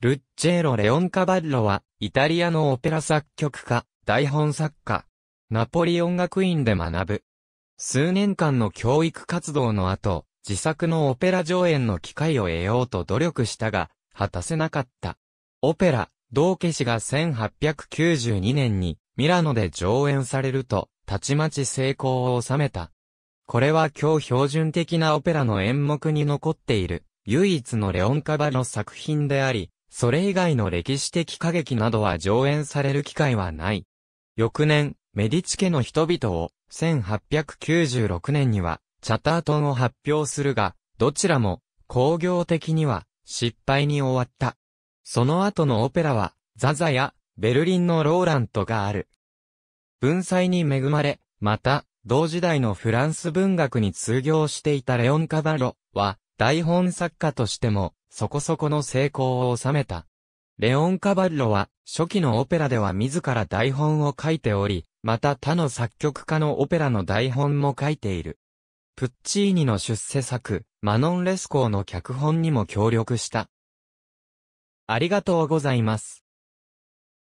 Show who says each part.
Speaker 1: ルッチェーロ・レオン・カバッロは、イタリアのオペラ作曲家、台本作家。ナポリ音楽院で学ぶ。数年間の教育活動の後、自作のオペラ上演の機会を得ようと努力したが、果たせなかった。オペラ、道化師が1892年にミラノで上演されると、たちまち成功を収めた。これは今日標準的なオペラの演目に残っている、唯一のレオンカバの作品であり、それ以外の歴史的歌劇などは上演される機会はない。翌年、メディチ家の人々を、1896年には、チャタートンを発表するが、どちらも、工業的には、失敗に終わった。その後のオペラは、ザザや、ベルリンのローラントがある。文才に恵まれ、また、同時代のフランス文学に通行していたレオン・カバロは、台本作家としても、そこそこの成功を収めた。レオン・カバッロは、初期のオペラでは自ら台本を書いており、また他の作曲家のオペラの台本も書いている。プッチーニの出世作、マノン・レスコーの脚本にも協力した。ありがとうございます。